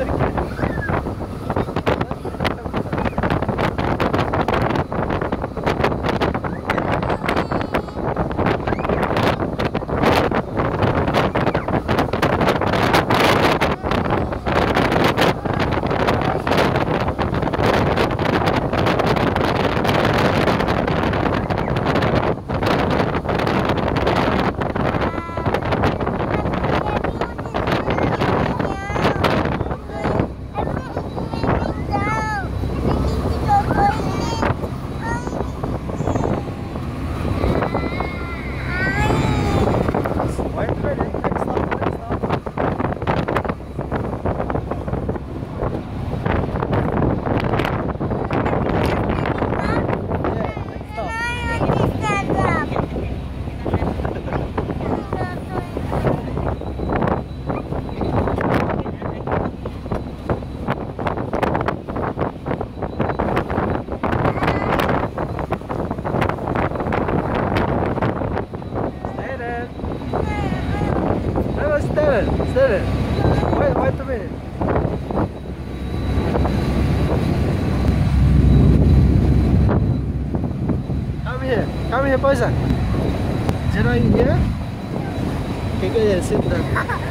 that again. Sério? Vai, vai também. Come here. Come here, boys. Zero in here. Okay, good. Sit down.